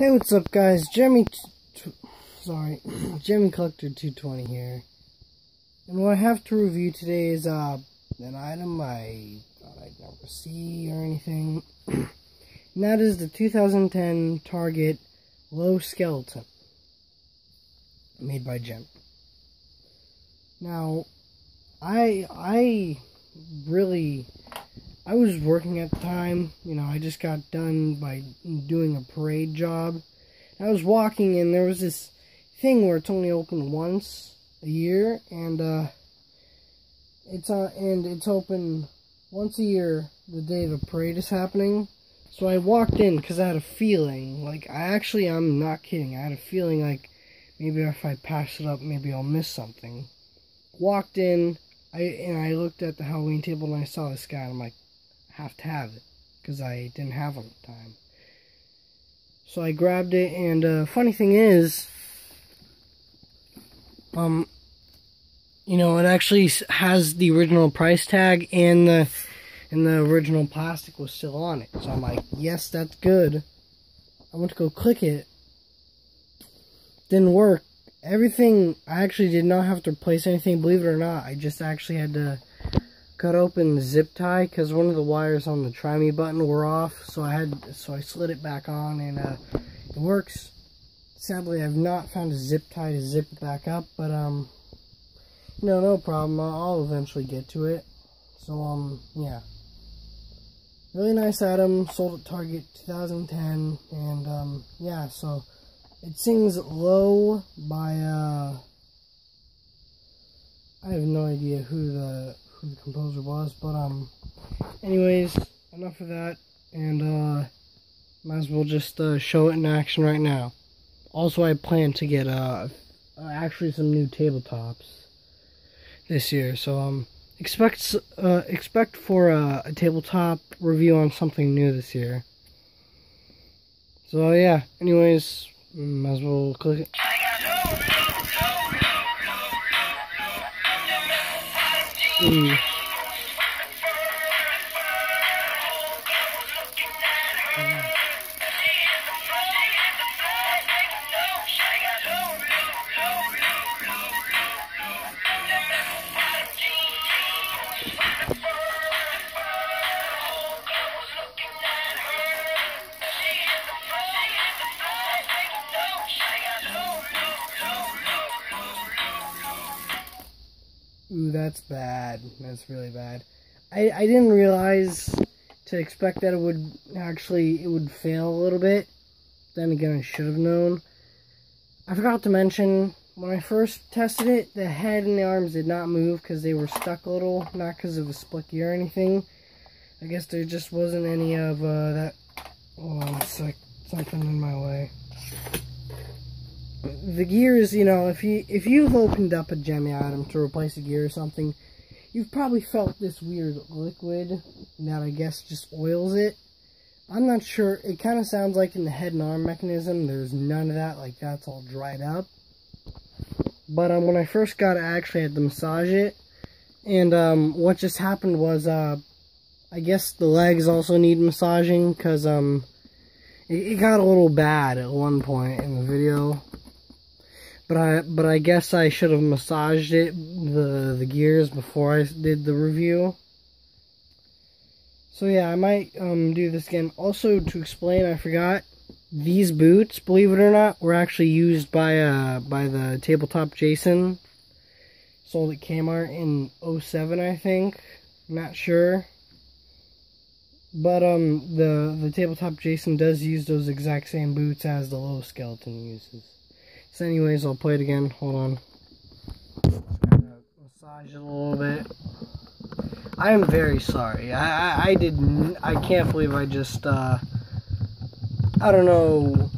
Hey, what's up, guys? Gemmy, sorry, Gemmy Collector 220 here. And what I have to review today is uh, an item I thought I'd never see or anything. and that is the 2010 Target Low Skeleton, made by Gem. Now, I I really I was working at the time. You know, I just got done by doing a parade job. I was walking and there was this thing where it's only open once a year and uh it's uh and it's open once a year the day the parade is happening. So I walked in because I had a feeling, like I actually I'm not kidding. I had a feeling like maybe if I pass it up, maybe I'll miss something. Walked in, I and I looked at the Halloween table and I saw this guy. And I'm like, have to have it because I didn't have one at the time. So I grabbed it, and uh, funny thing is, um, you know, it actually has the original price tag and the and the original plastic was still on it. So I'm like, yes, that's good. I went to go click it. Didn't work. Everything, I actually did not have to replace anything, believe it or not. I just actually had to cut open the zip tie because one of the wires on the try me button were off so I had so I slid it back on and uh, it works. Sadly I've not found a zip tie to zip it back up but um no no problem. I'll eventually get to it. So um yeah. Really nice item. Sold at Target 2010 and um yeah so it sings low by uh I have no idea who the who the composer was. But um, anyways, enough of that, and uh, might as well just uh, show it in action right now. Also, I plan to get uh, uh actually some new tabletops this year, so um, expect uh expect for uh, a tabletop review on something new this year. So yeah, anyways, might as well click it. Mm. Ooh, that's bad. That's really bad. I, I didn't realize to expect that it would actually, it would fail a little bit. Then again, I should have known. I forgot to mention, when I first tested it, the head and the arms did not move because they were stuck a little, not because of a split gear or anything. I guess there just wasn't any of uh, that, hold on, like something in my way the gears, you know, if you if you've opened up a Gemmy item to replace a gear or something, you've probably felt this weird liquid that I guess just oils it. I'm not sure. It kind of sounds like in the head and arm mechanism, there's none of that. Like that's all dried up. But um, when I first got it, I actually had to massage it. And um, what just happened was, uh, I guess the legs also need massaging because um, it, it got a little bad at one point in the video but I but I guess I should have massaged it the the gears before I did the review. So yeah, I might um, do this again. Also to explain, I forgot these boots, believe it or not, were actually used by uh by the tabletop Jason. Sold at Kmart in 07, I think. not sure. But um the the tabletop Jason does use those exact same boots as the low skeleton uses. So anyways, I'll play it again. Hold on. massage it a little bit. I am very sorry. I, I, I didn't, I can't believe I just, uh, I don't know.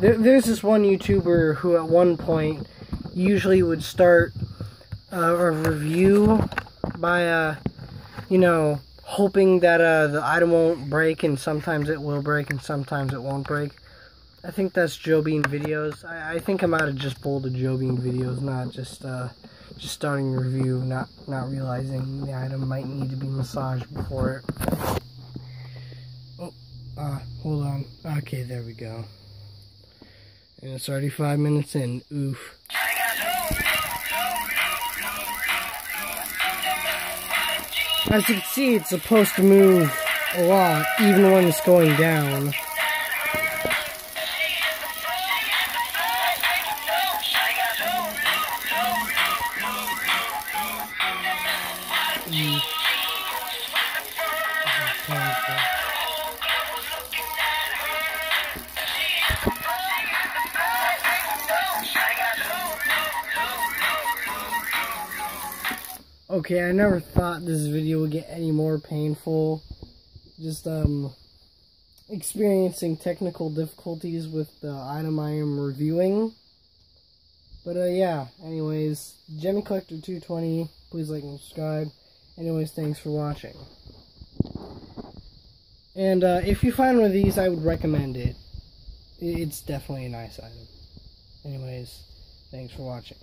There, there's this one YouTuber who at one point usually would start uh, a review by, uh, you know, hoping that uh, the item won't break, and sometimes it will break, and sometimes it won't break. I think that's Joe Bean videos. I, I think I might have just pulled the Joe Bean videos, not just uh, just starting a review, not not realizing the item might need to be massaged before it. Oh, uh, hold on. Okay, there we go. And it's already five minutes in. Oof. As you can see, it's supposed to move a lot, even when it's going down. Mm. Okay, I never thought this video would get any more painful. Just, um, experiencing technical difficulties with the item I am reviewing. But, uh, yeah, anyways, Gemmy Collector 220, please like and subscribe. Anyways, thanks for watching. And, uh, if you find one of these, I would recommend it. It's definitely a nice item. Anyways, thanks for watching.